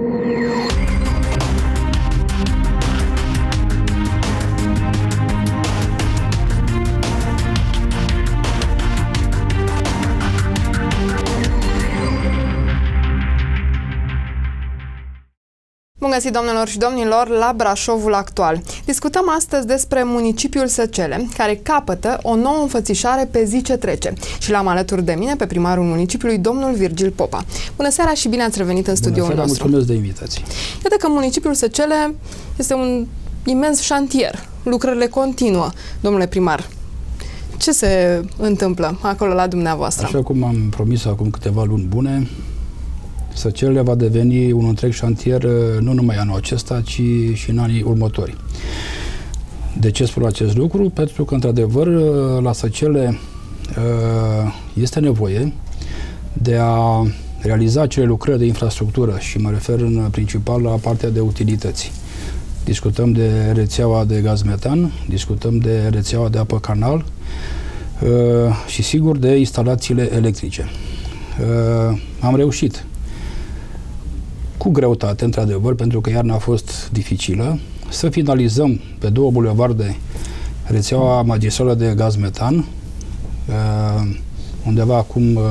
Música Bun găsit, domnilor și domnilor, la Brașovul actual. Discutăm astăzi despre municipiul Săcele, care capătă o nouă înfățișare pe zi ce trece. Și l-am alături de mine pe primarul municipiului, domnul Virgil Popa. Bună seara și bine ați revenit în studioul Bună seara, nostru. mulțumesc de invitație. Iată că municipiul Săcele este un imens șantier. Lucrările continuă, domnule primar. Ce se întâmplă acolo la dumneavoastră? Așa cum am promis acum câteva luni bune, Săcelele va deveni un întreg șantier uh, nu numai anul acesta, ci și în anii următori. De ce spun acest lucru? Pentru că, într-adevăr, uh, la Săcele uh, este nevoie de a realiza acele lucrări de infrastructură și mă refer în principal la partea de utilități. Discutăm de rețeaua de gaz metan, discutăm de rețeaua de apă canal și sigur de instalațiile electrice. Am reușit cu greutate, într-adevăr, pentru că iarna a fost dificilă, să finalizăm pe două bulevarde rețeaua magistrală de gaz metan, uh, undeva acum uh,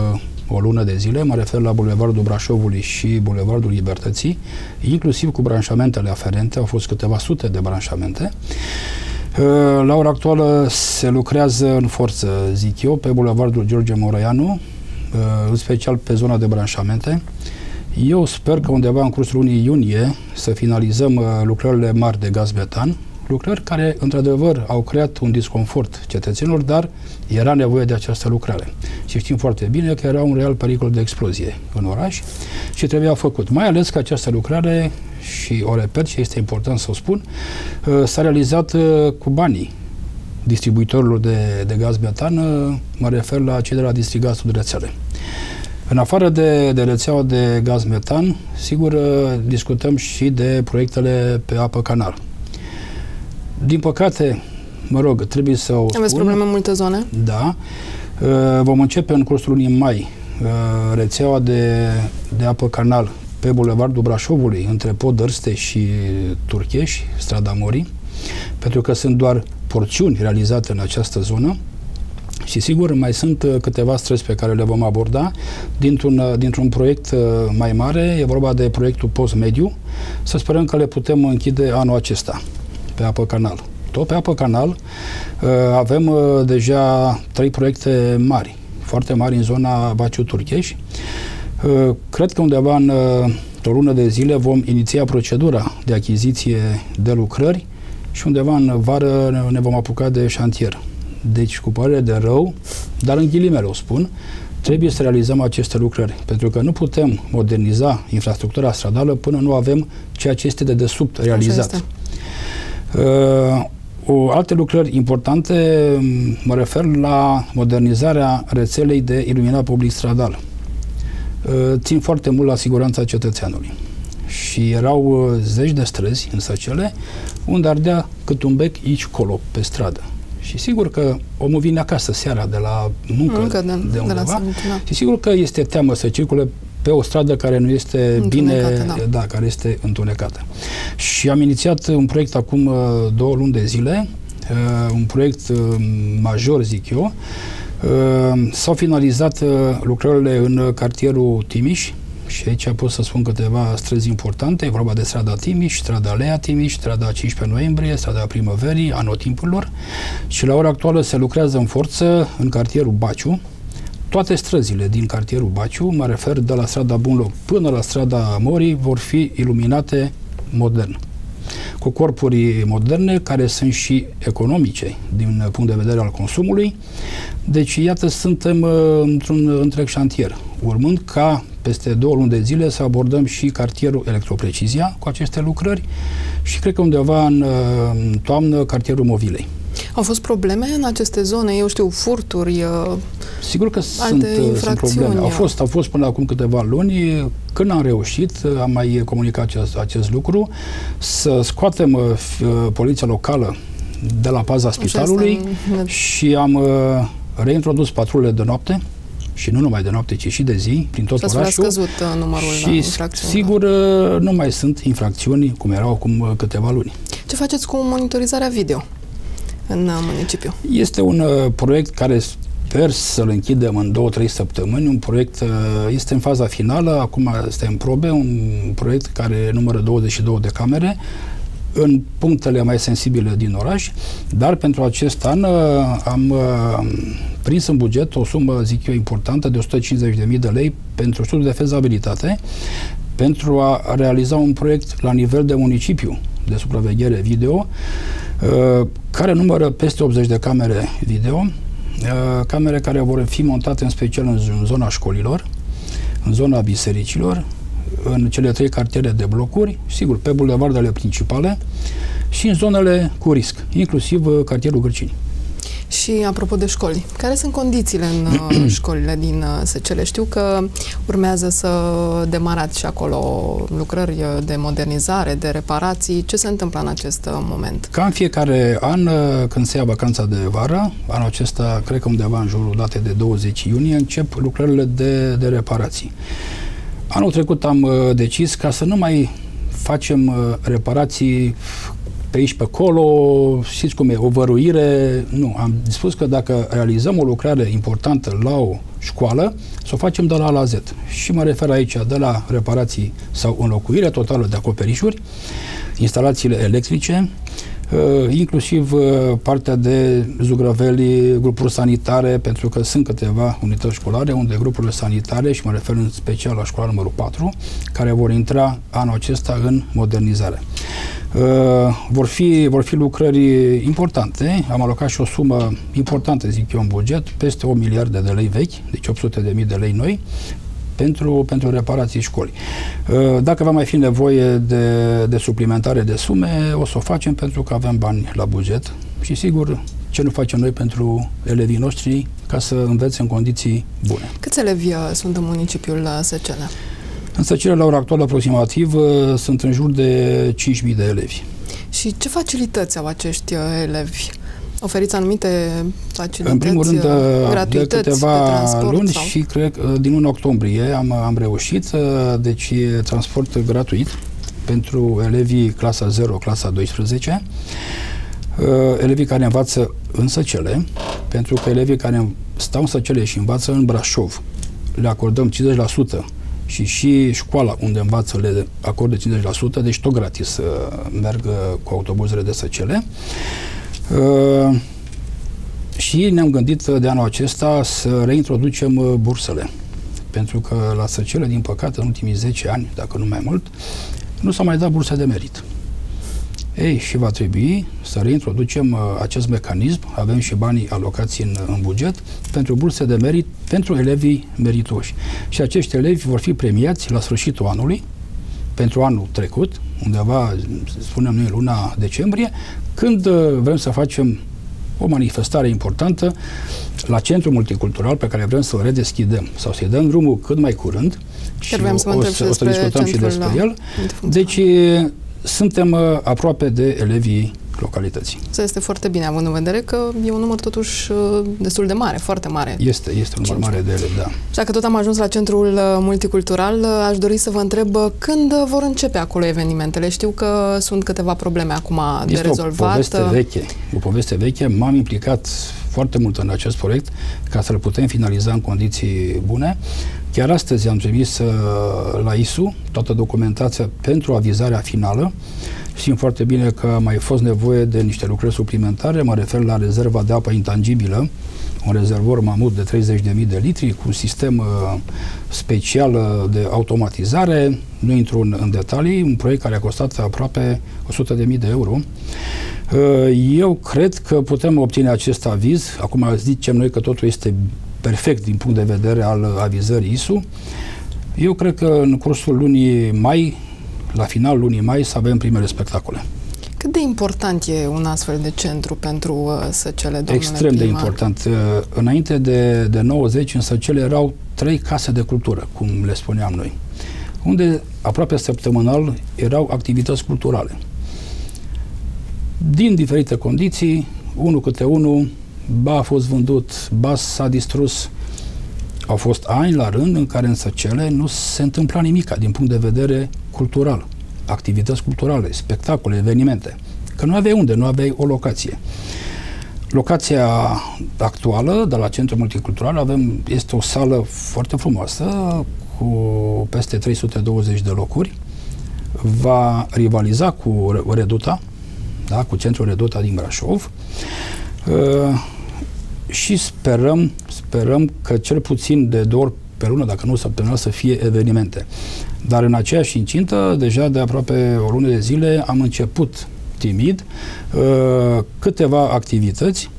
o lună de zile, mă refer la Bulevardul Brașovului și Bulevardul Libertății, inclusiv cu branșamentele aferente, au fost câteva sute de branșamente. Uh, la ora actuală se lucrează în forță, zic eu, pe Bulevardul George Morăianu, în special pe zona de branșamente, eu sper că undeva în cursul lunii iunie să finalizăm uh, lucrările mari de gaz metan, lucrări care, într-adevăr, au creat un disconfort cetățenilor, dar era nevoie de această lucrare. Și știm foarte bine că era un real pericol de explozie în oraș și trebuia făcut. Mai ales că această lucrare, și o repet și este important să o spun, uh, s-a realizat uh, cu banii distribuitorilor de, de gaz metan, mă refer la cei de la Distrigatul de rețele. În afară de, de rețeaua de gaz metan, sigur, uh, discutăm și de proiectele pe apă canal. Din păcate, mă rog, trebuie să o Aveți spun, probleme în multe zone? Da. Uh, vom începe în cursul lunii mai uh, rețeaua de, de apă canal pe Bulevardul Brașovului, între Podărste și Turcheș, strada Morii, pentru că sunt doar porțiuni realizate în această zonă. Și sigur, mai sunt uh, câteva străzi pe care le vom aborda dintr-un, uh, dintr-un proiect uh, mai mare, e vorba de proiectul post-mediu, să sperăm că le putem închide anul acesta pe apă canal. Tot pe apă canal avem deja trei proiecte mari, foarte mari în zona Baciu-Turcheș. Cred că undeva în o lună de zile vom iniția procedura de achiziție de lucrări și undeva în vară ne vom apuca de șantier. Deci, cu părere de rău, dar în ghilimele o spun, trebuie să realizăm aceste lucrări, pentru că nu putem moderniza infrastructura stradală până nu avem ceea ce este de desubt realizat. Uh, o, alte lucrări importante mă refer la modernizarea rețelei de iluminat public stradal. Uh, țin foarte mult la siguranța cetățeanului. Și erau uh, zeci de străzi în Săcele unde ardea cât un bec aici colo pe stradă. Și sigur că omul vine acasă seara de la muncă, muncă de, de undeva de la da. și sigur că este teamă să circule pe o stradă care nu este bine, da. da, care este întunecată. Și am inițiat un proiect acum uh, două luni de zile, uh, un proiect uh, major, zic eu. S-au finalizat lucrările în cartierul Timiș, și aici pot să spun câteva străzi importante. E vorba de strada Timiș, strada Lea Timiș, strada 15 noiembrie, strada primăverii, anotimpurilor. Și la ora actuală se lucrează în forță în cartierul Baciu. Toate străzile din cartierul Baciu, mă refer de la strada Bunloc până la strada Morii, vor fi iluminate modern cu corpuri moderne care sunt și economice din punct de vedere al consumului. Deci, iată, suntem uh, într-un întreg șantier, urmând ca peste două luni de zile să abordăm și cartierul Electroprecizia cu aceste lucrări și cred că undeva în, uh, în toamnă cartierul Movilei. Au fost probleme în aceste zone? Eu știu, furturi, uh, Sigur că sunt, uh, sunt probleme. Au fost, au fost până acum câteva luni. Când am reușit, am mai comunicat acest, acest lucru, să scoatem uh, poliția locală de la paza spitalului și am uh, reintrodus patrulele de noapte și nu numai de noapte, ci și de zi, prin tot și orașul. scăzut uh, numărul și infracțiunilor. sigur uh, nu mai sunt infracțiuni cum erau acum uh, câteva luni. Ce faceți cu monitorizarea video în municipiu? Este un proiect care sper să-l închidem în două, trei săptămâni. Un proiect este în faza finală, acum este în probe, un proiect care numără 22 de camere în punctele mai sensibile din oraș, dar pentru acest an am prins în buget o sumă, zic eu, importantă de 150.000 de lei pentru studiul de fezabilitate, pentru a realiza un proiect la nivel de municipiu de supraveghere video, uh, care numără peste 80 de camere video, uh, camere care vor fi montate în special în zona școlilor, în zona bisericilor, în cele trei cartiere de blocuri, sigur, pe bulevardele principale și în zonele cu risc, inclusiv uh, cartierul Gârcini. Și apropo de școli, care sunt condițiile în uh, școlile din uh, Secele? Știu că urmează să demarați și acolo lucrări de modernizare, de reparații. Ce se întâmplă în acest uh, moment? Ca în fiecare an, când se ia vacanța de vară, anul acesta, cred că undeva în jurul datei de 20 iunie, încep lucrările de, de reparații. Anul trecut am decis ca să nu mai facem reparații pe aici, pe acolo, știți cum e, o văruire. Nu, am spus că dacă realizăm o lucrare importantă la o școală, să o facem de la A la Z. Și mă refer aici de la reparații sau înlocuire totală de acoperișuri, instalațiile electrice, Uh, inclusiv uh, partea de zugrăveli, grupuri sanitare, pentru că sunt câteva unități școlare unde grupurile sanitare, și mă refer în special la școala numărul 4, care vor intra anul acesta în modernizare. Uh, vor, fi, vor fi lucrări importante. Am alocat și o sumă importantă, zic eu, în buget, peste o miliarde de lei vechi, deci 800 de mii de lei noi, pentru, pentru reparații școlii. Uh, dacă va mai fi nevoie de, de suplimentare de sume, o să o facem pentru că avem bani la buget și sigur ce nu facem noi pentru elevii noștri ca să învețe în condiții bune. Câți elevi uh, sunt în municipiul uh, Secele? În Secele, la ora actuală, aproximativ, sunt în jur de 5.000 de elevi. Și ce facilități au acești elevi? Oferiți anumite facilități, În primul rând, uh, de câteva de luni sau? și cred că din 1 octombrie am, am reușit, uh, deci e transport gratuit pentru elevii clasa 0, clasa 12, uh, elevii care învață în Săcele, pentru că elevii care stau în Săcele și învață în Brașov, le acordăm 50% și și școala unde învață le acordă 50%, deci tot gratis merg cu autobuzele de Săcele. Uh, și ne-am gândit de anul acesta să reintroducem uh, bursele. Pentru că la Săcele, din păcate, în ultimii 10 ani, dacă nu mai mult, nu s-a mai dat bursa de merit. Ei, și va trebui să reintroducem uh, acest mecanism, avem și banii alocați în, în buget, pentru burse de merit pentru elevii meritoși. Și acești elevi vor fi premiați la sfârșitul anului, pentru anul trecut, undeva, spunem noi, luna decembrie, când uh, vrem să facem o manifestare importantă la centrul multicultural pe care vrem să-l redeschidem sau să-i dăm drumul cât mai curând și o, să, o, să, o să discutăm și despre el. Deci suntem uh, aproape de elevii localității. Asta este foarte bine, având în vedere că e un număr totuși uh, destul de mare, foarte mare. Este, este un număr mare de elevi, da. Și dacă tot am ajuns la centrul uh, multicultural, uh, aș dori să vă întreb când vor începe acolo evenimentele. Știu că sunt câteva probleme acum este de rezolvat. Este o poveste veche. O poveste veche. M-am implicat foarte mult în acest proiect ca să-l putem finaliza în condiții bune. Chiar astăzi am trimis la ISU toată documentația pentru avizarea finală Știm foarte bine că a mai fost nevoie de niște lucrări suplimentare, mă refer la rezerva de apă intangibilă, un rezervor mamut de 30.000 de litri cu un sistem uh, special uh, de automatizare. Nu intru în, în detalii, un proiect care a costat aproape 100.000 de euro. Uh, eu cred că putem obține acest aviz. Acum zicem noi că totul este perfect din punct de vedere al avizării ISU. Eu cred că în cursul lunii mai la final lunii mai să avem primele spectacole. Cât de important e un astfel de centru pentru uh, Săcele, domnule Extrem primar? de important. Uh, înainte de, de 90, în Săcele erau trei case de cultură, cum le spuneam noi, unde aproape săptămânal erau activități culturale. Din diferite condiții, unul câte unul, ba a fost vândut, ba s-a distrus, Au fost ani la rând în care în Săcele nu se întâmpla nimic din punct de vedere cultural, activități culturale, spectacole, evenimente. Că nu aveai unde, nu aveai o locație. Locația actuală de la Centrul Multicultural avem, este o sală foarte frumoasă cu peste 320 de locuri. Va rivaliza cu Reduta, da, cu Centrul Reduta din Brașov. Uh, și sperăm, sperăm că cel puțin de două ori pe lună, dacă nu săptămânal, să fie evenimente. Dar în aceeași incintă, deja de aproape o lună de zile, am început timid uh, câteva activități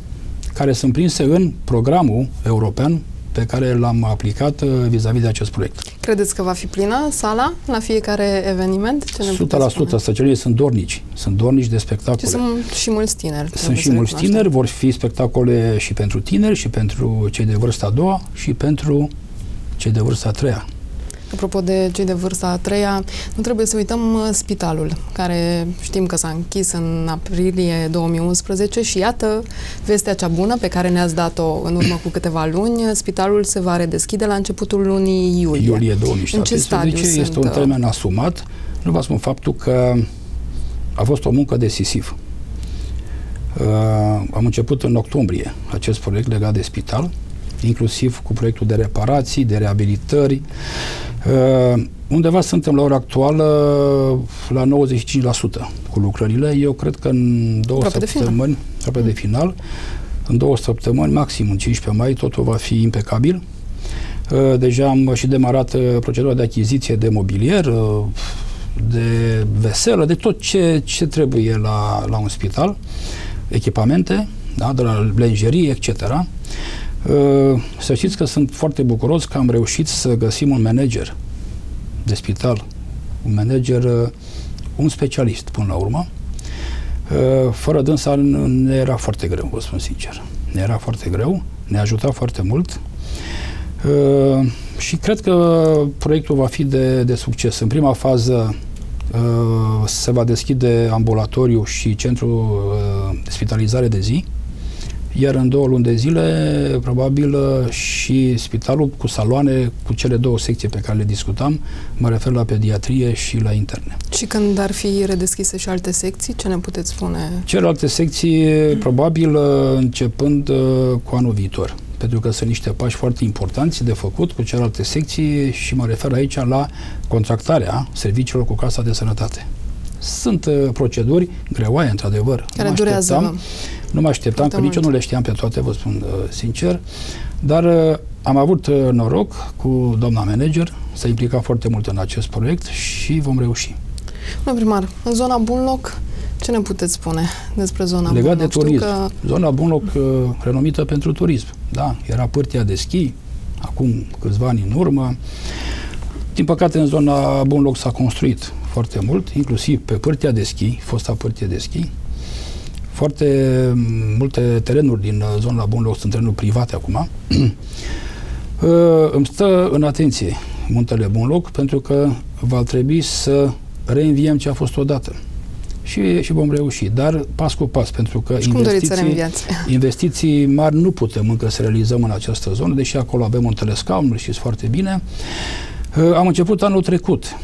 care sunt prinse în programul european pe care l-am aplicat uh, vis-a-vis de acest proiect. Credeți că va fi plină sala la fiecare eveniment? Ce ne 100%. Săcelii sunt dornici. Sunt dornici de spectacole. Și sunt și mulți tineri. Sunt și mulți tineri. Vor fi spectacole și pentru tineri, și pentru cei de vârsta a doua, și pentru cei de vârsta a treia. Apropo de cei de vârsta a treia, nu trebuie să uităm uh, spitalul, care știm că s-a închis în aprilie 2011 și iată vestea cea bună pe care ne-ați dat-o în urmă cu câteva luni. Spitalul se va redeschide la începutul lunii iulie. Iulie 2017. În ce stadiu este sunt? un uh, termen asumat. Nu vă spun faptul că a fost o muncă decisiv. Uh, am început în octombrie acest proiect legat de spital, inclusiv cu proiectul de reparații, de reabilitări, Uh, undeva suntem la ora actuală la 95% cu lucrările. Eu cred că în două aproape săptămâni, de aproape de final, în două săptămâni, maxim în 15 mai, totul va fi impecabil. Uh, deja am și demarat uh, procedura de achiziție de mobilier, uh, de veselă, de tot ce, ce trebuie la, la un spital, echipamente, da, de la lenjerie, etc. Uh, să știți că sunt foarte bucuros că am reușit să găsim un manager de spital, un manager, uh, un specialist până la urmă. Uh, fără dânsa ne era foarte greu, vă spun sincer. Ne era foarte greu, ne ajuta foarte mult și cred că proiectul va fi de, de succes. În prima fază se va deschide ambulatoriu și centru de spitalizare de zi, iar în două luni de zile, probabil și spitalul cu saloane, cu cele două secții pe care le discutam, mă refer la pediatrie și la interne. Și când ar fi redeschise și alte secții, ce ne puteți spune? Celelalte secții, probabil începând uh, cu anul viitor pentru că sunt niște pași foarte importanți de făcut cu celelalte secții și mă refer aici la contractarea serviciilor cu Casa de Sănătate. Sunt uh, proceduri greoaie, într-adevăr. Care nu durează. Nu mă așteptam, că nici eu nu le știam pe toate, vă spun uh, sincer, dar uh, am avut uh, noroc cu doamna manager, să implica foarte mult în acest proiect și vom reuși. Domnul primar, în zona Bunloc, ce ne puteți spune despre zona Legat Bunloc? de turism. Că... Zona Bunloc, uh, renumită pentru turism. Da, era pârtia de schi, acum câțiva ani în urmă. Din păcate, în zona Bunloc s-a construit foarte mult, inclusiv pe pârtia de schi, fosta pârtie de schi. Foarte multe terenuri din zona Bunloc sunt terenuri private acum. Îmi stă în atenție muntele Bunloc pentru că va trebui să reînviem ce a fost odată. Și, și vom reuși, dar pas cu pas, pentru că și investiții, investiții mari nu putem încă să realizăm în această zonă, deși acolo avem un telescaun, știți foarte bine. Am început anul trecut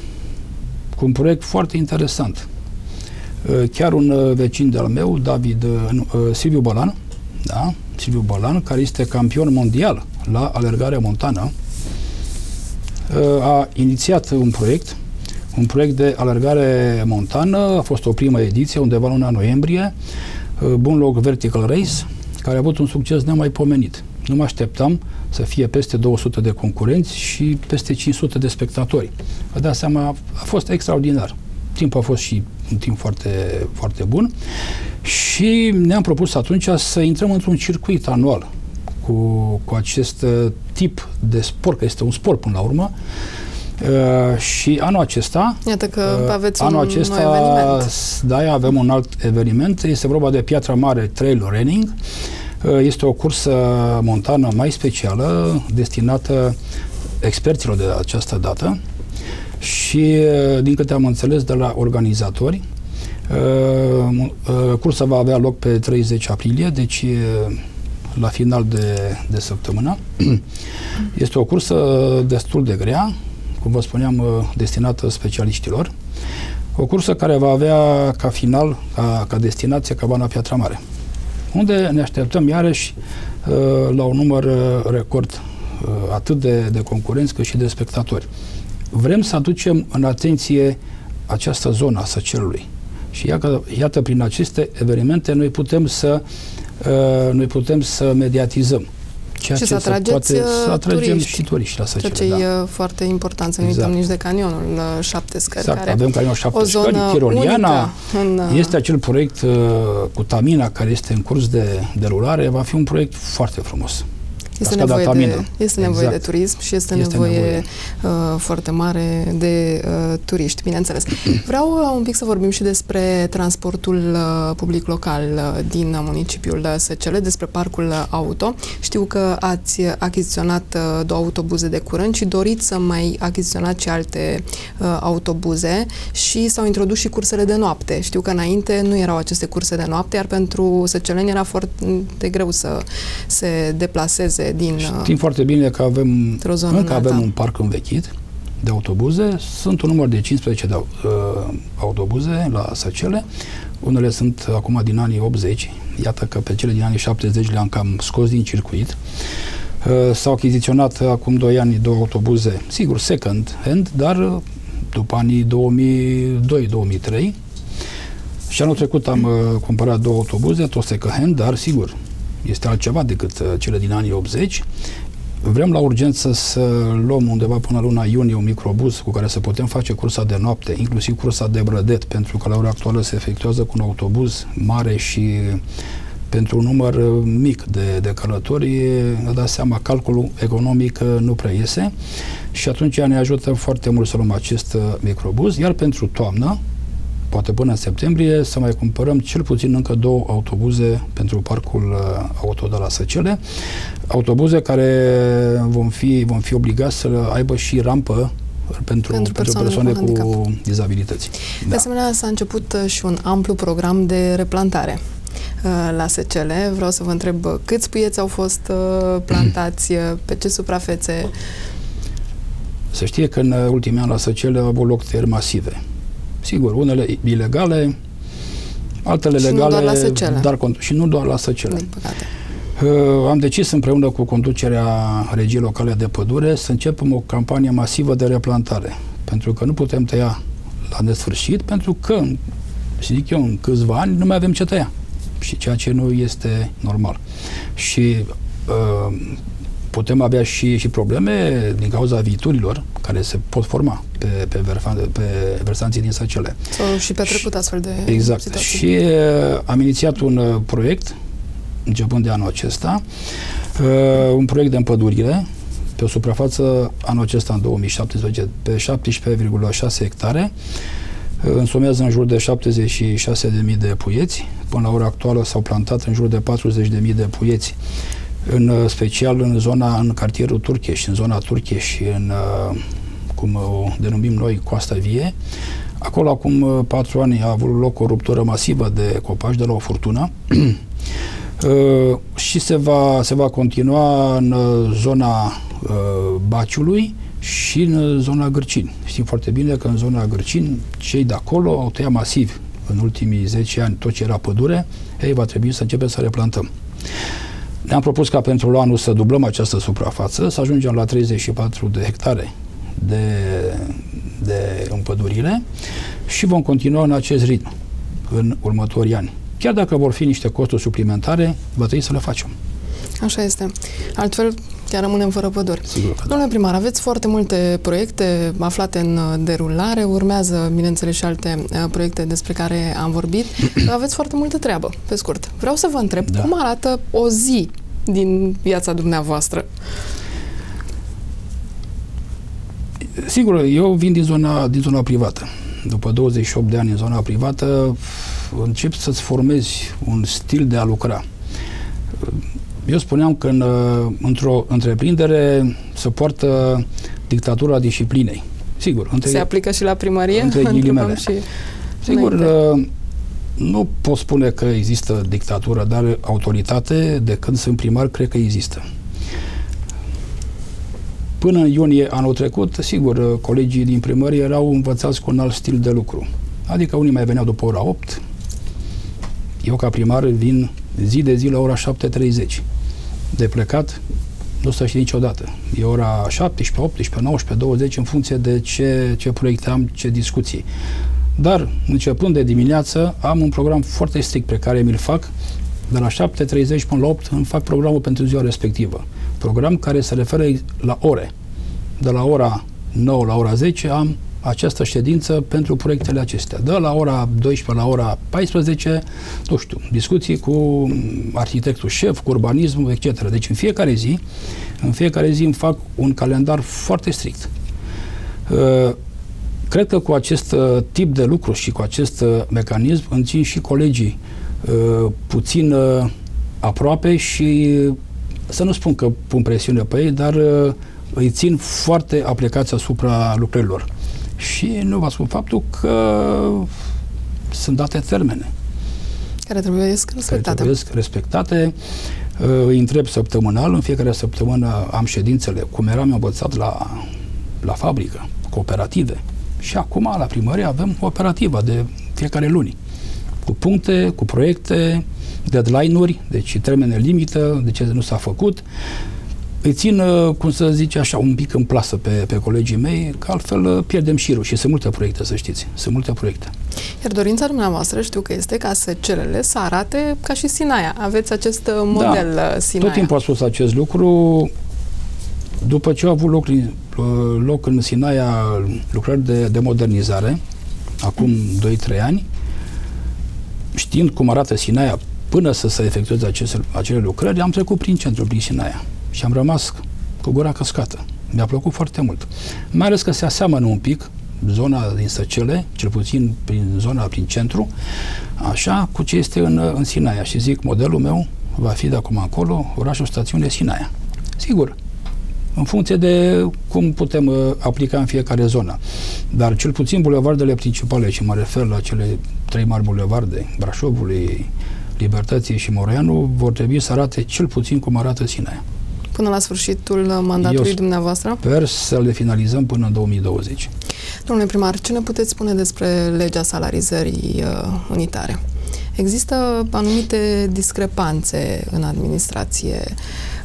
cu un proiect foarte interesant. Uh, chiar un uh, vecin de-al meu, David uh, Silviu Bolan, da? Silviu Bolan, care este campion mondial la alergarea montană, a inițiat un proiect, un proiect de alergare montană, a fost o primă ediție undeva în luna noiembrie, Bunloc Vertical Race, care a avut un succes nemaipomenit. Nu mă așteptam să fie peste 200 de concurenți și peste 500 de spectatori. Vă dați seama, a fost extraordinar. Timpul a fost și un timp foarte, foarte bun și ne-am propus atunci să intrăm într-un circuit anual cu, cu acest uh, tip de sport, că este un sport până la urmă, Uh, și anul acesta Iată că uh, aveți anul un acesta, nou eveniment. Da, avem un alt eveniment. Este vorba de Piatra Mare Trail Running. Uh, este o cursă montană mai specială, destinată experților de această dată și, din câte am înțeles de la organizatori, cursa va avea loc pe 30 aprilie, deci la final de, de săptămână. Este o cursă destul de grea, cum vă spuneam, uh, destinată specialiștilor. O cursă care va avea ca final, ca, ca destinație, Cabana Piatra Mare, unde ne așteptăm iarăși uh, la un număr uh, record atât de, de concurenți cât și de spectatori. Vrem să aducem în atenție această zonă a Săcelului. Și iată, iată, prin aceste evenimente noi putem să uh, noi putem să mediatizăm ceea și ce să atrageți poate, să atragem turiști. și turiști la Săcele. Ceea ce da. e foarte important, să nu exact. uităm nici de canionul uh, Șapte Scări. Exact, care avem canionul Șapte Scări, Chiroliana. În, uh, este acel proiect uh, cu Tamina care este în curs de derulare, va fi un proiect foarte frumos. Este nevoie, de, este nevoie exact. de turism și este, este nevoie, nevoie. Uh, foarte mare de uh, turiști, bineînțeles. Vreau uh, un pic să vorbim și despre transportul uh, public local uh, din municipiul uh, Săcele, despre parcul uh, auto. Știu că ați achiziționat uh, două autobuze de curând și doriți să mai achiziționați și alte uh, autobuze și s-au introdus și cursele de noapte. Știu că înainte nu erau aceste curse de noapte, iar pentru săceleni era foarte greu să se deplaseze din... Știm uh, foarte bine că avem, încă avem un parc învechit de autobuze. Sunt un număr de 15 de uh, autobuze la Săcele. Unele sunt acum din anii 80. Iată că pe cele din anii 70 le-am cam scos din circuit. Uh, s-au achiziționat acum 2 ani două autobuze, sigur, second hand, dar uh, după anii 2002-2003. Și anul trecut am uh, cumpărat două autobuze, tot second hand, dar sigur, este altceva decât uh, cele din anii 80. Vrem la urgență să luăm undeva până luna iunie un microbus cu care să putem face cursa de noapte, inclusiv cursa de brădet, pentru că la ora actuală se efectuează cu un autobuz mare și pentru un număr uh, mic de, de călători, vă dați seama, calculul economic uh, nu prea iese și atunci ne ajută foarte mult să luăm acest microbuz, iar pentru toamnă, poate până în septembrie, să mai cumpărăm cel puțin încă două autobuze pentru parcul uh, auto de la Săcele. Autobuze care vom fi, vom fi obligați să aibă și rampă pentru, pentru, pentru persoane cu, cu dizabilități. De da. asemenea, s-a început uh, și un amplu program de replantare uh, la secele. Vreau să vă întreb câți puieți au fost plantați, pe ce suprafețe? Să știe că în ultimii ani la secele au avut loc tăieri masive Sigur, unele ilegale, altele și legale, nu doar la săcele. dar și nu doar la săcele. Uh, am decis împreună cu conducerea regiei locale de pădure să începem o campanie masivă de replantare. Pentru că nu putem tăia la nesfârșit, pentru că, și zic eu, în câțiva ani nu mai avem ce tăia. Și ceea ce nu este normal. Și uh, putem avea și, și probleme din cauza viiturilor care se pot forma pe, pe, verfan, pe versanții din săcele. Sau și petrecut și, astfel de Exact. Situații. Și uh, am inițiat un uh, proiect, începând de anul acesta, uh, un proiect de împădurire pe o suprafață anul acesta, în 2017, pe 17,6 hectare, însumează în jur de 76.000 de puieți. Până la ora actuală s-au plantat în jur de 40.000 de puieți în uh, special în zona, în cartierul Turcheș, în zona Turcheș, în, uh, cum o denumim noi, Coasta Vie. Acolo, acum uh, patru ani, a avut loc o ruptură masivă de copaci de la o furtună și se va, se va continua în zona Baciului și în zona Gârcini. Știm foarte bine că în zona Gârcini, cei de acolo au tăiat masiv în ultimii 10 ani tot ce era pădure, ei, va trebui să începem să replantăm. Ne-am propus ca pentru anul să dublăm această suprafață, să ajungem la 34 de hectare de, de împădurire și vom continua în acest ritm în următorii ani. Chiar dacă vor fi niște costuri suplimentare, va trebui să le facem. Așa este. Altfel, chiar rămânem fără păduri. Sigur că da. Domnule primar, aveți foarte multe proiecte aflate în derulare, urmează, bineînțeles, și alte uh, proiecte despre care am vorbit. aveți foarte multă treabă, pe scurt. Vreau să vă întreb, da. cum arată o zi din viața dumneavoastră? Sigur, eu vin din zona, din zona privată. După 28 de ani în zona privată, încep să-ți formezi un stil de a lucra. Eu spuneam că în, într-o întreprindere se poartă dictatura disciplinei. Sigur. Între, se aplică și la primărie? Între ghilimele. Și Sigur, înainte. nu pot spune că există dictatură, dar autoritate, de când sunt primar, cred că există. Până în iunie anul trecut, sigur, colegii din primărie erau învățați cu un alt stil de lucru. Adică unii mai veneau după ora 8, eu ca primar vin zi de zi la ora 7.30. De plecat nu stă și niciodată. E ora 17, 18, 19, 20 în funcție de ce, ce proiecte am, ce discuții. Dar, începând de dimineață, am un program foarte strict pe care mi-l fac. De la 7.30 până la 8 îmi fac programul pentru ziua respectivă. Program care se referă la ore. De la ora 9 la ora 10 am această ședință pentru proiectele acestea. De la ora 12 la ora 14, nu știu, discuții cu arhitectul șef, cu urbanismul, etc. Deci în fiecare zi, în fiecare zi îmi fac un calendar foarte strict. Uh, cred că cu acest uh, tip de lucru și cu acest uh, mecanism îmi țin și colegii puțin aproape și să nu spun că pun presiune pe ei, dar îi țin foarte aplicați asupra lucrărilor. Și nu vă spun faptul că sunt date termene. Care trebuie respectate. Care trebuie respectate. Uh, îi întreb săptămânal, în fiecare săptămână am ședințele, cum eram învățat la, la fabrică, cooperative. Și acum, la primărie, avem operativă de fiecare luni. Cu puncte, cu proiecte, deadline-uri, deci termene limită, de ce nu s-a făcut îi țin, uh, cum să zice așa, un pic în plasă pe, pe colegii mei, că altfel uh, pierdem șirul și sunt multe proiecte, să știți. Sunt multe proiecte. Iar dorința dumneavoastră știu că este ca să cerele să arate ca și Sinaia. Aveți acest uh, model da, Sinaia. Tot timpul a spus acest lucru. După ce au avut loc, loc în Sinaia lucrări de, de modernizare, acum 2-3 ani, știind cum arată Sinaia până să se efectueze aceste, acele lucrări, am trecut prin centru, prin Sinaia și am rămas cu gura căscată. Mi-a plăcut foarte mult. Mai ales că se aseamănă un pic zona din Săcele, cel puțin prin zona, prin centru, așa, cu ce este în, în Sinaia. Și zic, modelul meu va fi de acum încolo orașul stațiune Sinaia. Sigur, în funcție de cum putem uh, aplica în fiecare zonă. Dar cel puțin bulevardele principale, și mă refer la cele trei mari bulevarde, Brașovului, Libertății și Moreanu, vor trebui să arate cel puțin cum arată Sinaia până la sfârșitul mandatului Eu dumneavoastră? Sper să le finalizăm până în 2020. Domnule primar, ce ne puteți spune despre legea salarizării uh, unitare? Există anumite discrepanțe în administrație.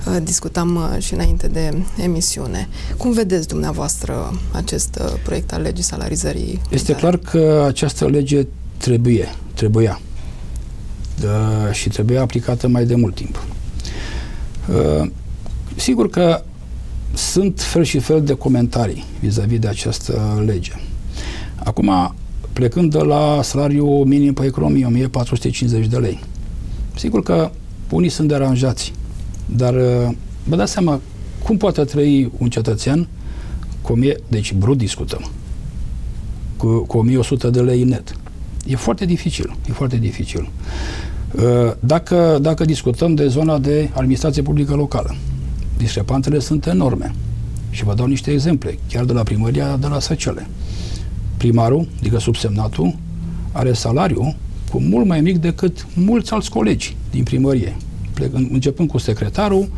Uh, discutam uh, și înainte de emisiune. Cum vedeți dumneavoastră acest uh, proiect al legii salarizării? Este clar că această lege trebuie, trebuia uh, și trebuie aplicată mai de mult timp. Uh, Sigur că sunt fel și fel de comentarii vis-a-vis de această lege. Acum, plecând de la salariul minim pe economie, 1450 de lei. Sigur că unii sunt deranjați, dar vă dați seama cum poate trăi un cetățean cu 1000, deci brut discutăm, cu, cu 1100 de lei net. E foarte dificil, e foarte dificil. Dacă, dacă discutăm de zona de administrație publică locală, discrepanțele sunt enorme. Și vă dau niște exemple, chiar de la primăria de la Săcele. Primarul, adică subsemnatul, are salariu cu mult mai mic decât mulți alți colegi din primărie. Începând cu secretarul,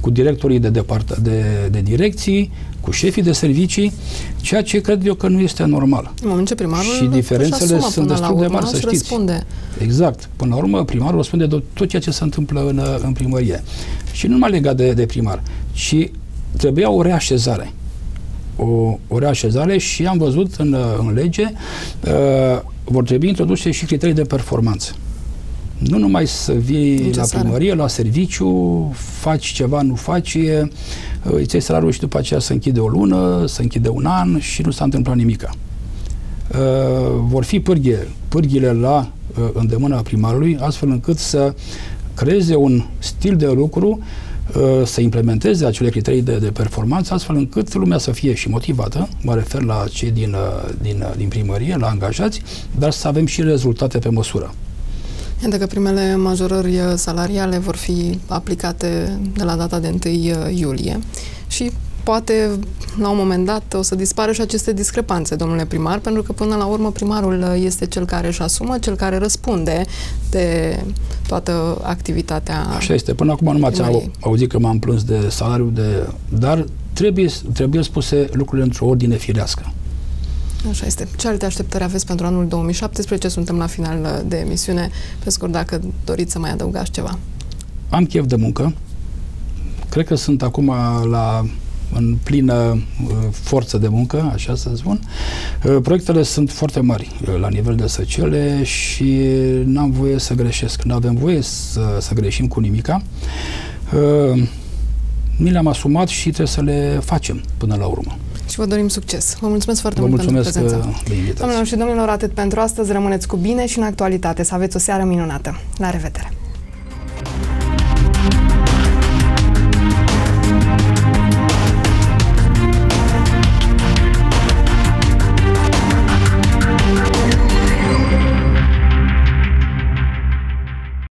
cu directorii de, depart- de, de direcții, cu șefii de servicii, ceea ce cred eu că nu este normal. În moment ce primarul și diferențele sunt destul de mari, să știți. Răspunde. Exact. Până la urmă, primarul răspunde de tot ceea ce se întâmplă în, în primărie. Și nu numai legat de, de primar, ci trebuia o reașezare. O, o reașezare și am văzut în, în lege uh, vor trebui introduse și criterii de performanță. Nu numai să vii Necesară. la primărie, la serviciu, faci ceva, nu faci, îți iei salariul și după aceea să închide o lună, să închide un an și nu s-a întâmplat nimica. Uh, vor fi pârghie, pârghile la uh, îndemâna primarului, astfel încât să creeze un stil de lucru uh, să implementeze acele criterii de, de performanță, astfel încât lumea să fie și motivată, mă refer la cei din, din, din primărie, la angajați, dar să avem și rezultate pe măsură. Iată că primele majorări salariale vor fi aplicate de la data de 1 iulie și poate la un moment dat o să dispară și aceste discrepanțe, domnule primar, pentru că până la urmă primarul este cel care își asumă, cel care răspunde de toată activitatea Așa este. Până acum nu m-ați auzit că m-am plâns de salariu, de... dar trebuie, trebuie spuse lucrurile într-o ordine firească. Așa este. Ce alte așteptări aveți pentru anul 2017? Suntem la final de emisiune. Pe scurt, dacă doriți să mai adăugați ceva. Am chef de muncă. Cred că sunt acum la în plină uh, forță de muncă, așa să spun. Uh, proiectele sunt foarte mari uh, la nivel de săcele și n-am voie să greșesc. Nu avem voie să, să greșim cu nimica. Mi le-am asumat și trebuie să le facem până la urmă și vă dorim succes. Vă mulțumesc foarte vă mult mulțumesc pentru prezență. Domnilor și domnilor, atât pentru astăzi. Rămâneți cu bine și în actualitate. Să aveți o seară minunată. La revedere!